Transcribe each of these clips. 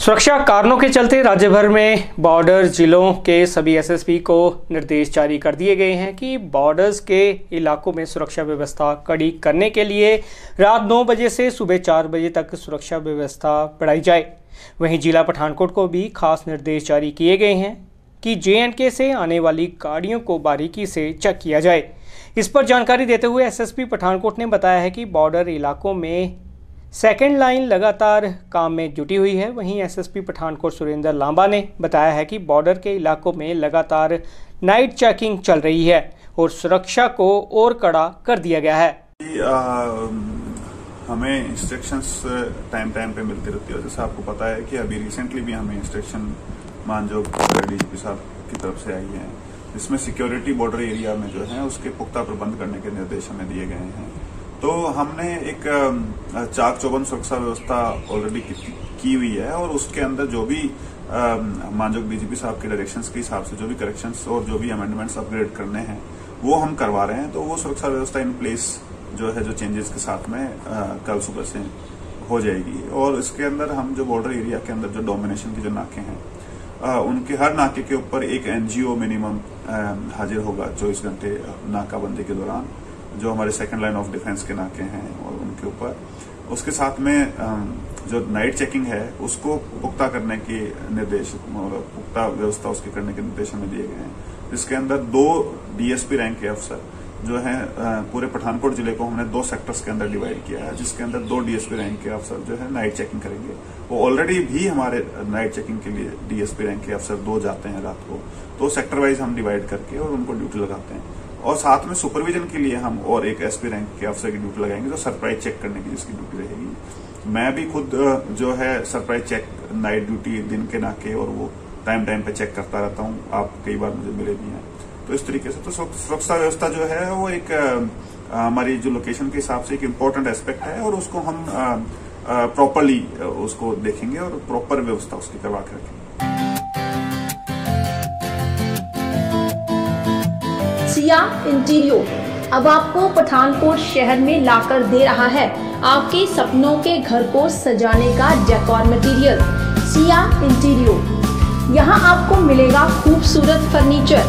सुरक्षा कारणों के चलते राज्य भर में बॉर्डर जिलों के सभी एसएसपी को निर्देश जारी कर दिए गए हैं कि बॉर्डर्स के इलाकों में सुरक्षा व्यवस्था कड़ी करने के लिए रात 9 बजे से सुबह 4 बजे तक सुरक्षा व्यवस्था बढ़ाई जाए। वहीं जिला पठानकोट को भी खास निर्देश जारी किए गए हैं कि जे से आने वाली गाड़ियों को बारीकी से चेक किया जाए। इस पर जानकारी देते हुए एसएसपी पठानकोट ने बताया है कि बॉर्डर इलाकों में सेकेंड लाइन लगातार काम में जुटी हुई है। वहीं एसएसपी पठानकोट सुरेंद्र लांबा ने बताया है कि बॉर्डर के इलाकों में लगातार नाइट चेकिंग चल रही है और सुरक्षा को और कड़ा कर दिया गया है। आ, हमें इंस्ट्रक्शंस टाइम टाइम पे मिलती रहती है। जैसे आपको पता है कि अभी रिसेंटली भी हमें इंस्ट्रक्शन मानजो डीजीपी साहब की तरफ़ से आई है। जिसमें सिक्योरिटी बॉर्डर एरिया में जो है उसके पुख्ता प्रबंध करने के निर्देश हमें दिए गए हैं। तो हमने एक चाक चौबंद सुरक्षा व्यवस्था ऑलरेडी की हुई है और उसके अंदर जो भी मानजोग डीजीपी साहब के डायरेक्शंस के हिसाब से जो भी करेक्शंस और जो भी अमेंडमेंट्स अपग्रेड करने हैं वो हम करवा रहे हैं। तो वो सुरक्षा व्यवस्था इन प्लेस जो है जो चेंजेस के साथ में कल सुबह से हो जाएगी। और इसके अंदर हम जो बॉर्डर एरिया के अंदर जो डोमिनेशन के जो नाके हैं आ, उनके हर नाके के ऊपर एक एनजीओ मिनिमम हाजिर होगा चौबीस घंटे नाकाबंदी के दौरान। जो हमारे सेकंड लाइन ऑफ़ डिफेंस के नाके हैं और उनके ऊपर। उसके साथ में जो नाइट चेकिंग है, उसको पुख्ता करने के निर्देश पुख्ता व्यवस्था उसके करने के निर्देश हमें दिए गए हैं। जिसके अंदर दो डीएसपी रैंक के अफसर जो है पूरे पठानकोट ज़िले को हमने दो सेक्टर्स के अंदर डिवाइड किया है, जिसके अंदर दो डीएसपी रैंक के अफसर जो है नाइट चेकिंग करेंगे। वो ऑलरेडी भी हमारे नाइट चेकिंग के लिए डीएसपी रैंक के अफसर दो जाते हैं रात को। तो सेक्टर वाइज हम डिवाइड करके और उनको ड्यूटी लगाते हैं। और साथ में सुपरविजन के लिए हम और एक एसपी रैंक के अफसर की ड्यूटी लगाएँगे, जो सरप्राइज़ चेक करने की जिसकी ड्यूटी रहेगी। मैं भी खुद जो है सरप्राइज़ चेक नाइट ड्यूटी दिन के नाके और वो टाइम टाइम पे चेक करता रहता हूँ। आप कई बार मुझे मिले भी हैं। तो इस तरीके से तो सुरक्षा व्यवस्था जो है, वो एक हमारी जो लोकेशन के हिसाब से एक इम्पोर्टेंट एस्पेक्ट है और उसको हम प्रॉपरली उसको देखेंगे और प्रॉपर व्यवस्था उसकी करवा के रखेंगे। सिया इंटीरियो अब आपको पठानकोट शहर में लाकर दे रहा है आपके सपनों के घर को सजाने का डेकोर मटेरियल सिया इंटीरियो यहाँ आपको मिलेगा खूबसूरत furniture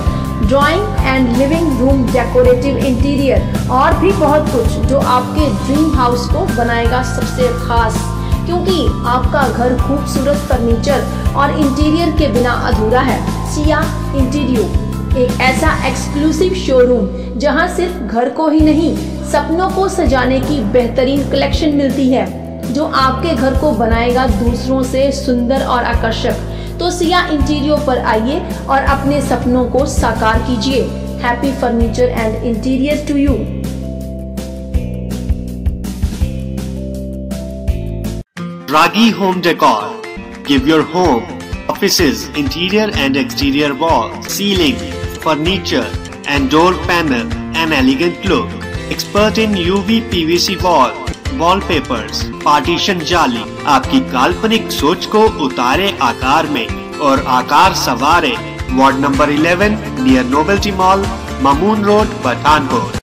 drawing and living room decorative interior और भी बहुत कुछ जो आपके ड्रीम हाउस को बनाएगा सबसे खास। क्योंकि आपका घर खूबसूरत फर्नीचर और इंटीरियर के बिना अधूरा है। सिया इंटीरियो एक ऐसा एक्सक्लूसिव शोरूम जहाँ सिर्फ़ घर को ही नहीं सपनों को सजाने की बेहतरीन कलेक्शन मिलती है जो आपके घर को बनाएगा दूसरों से सुंदर और आकर्षक। तो सिया इंटीरियो पर आइए और अपने सपनों को साकार कीजिए। Happy furniture and interior to you Ragi Home Decor. Give your home, offices, interior and exterior walls, ceiling, furniture and door panel an elegant look. Expert in UV PVC wall, wallpapers, partition जाली आपकी काल्पनिक सोच को उतारे आकार में और आकार सवारे ward number 11 near novelty mall Mamun road Pathankot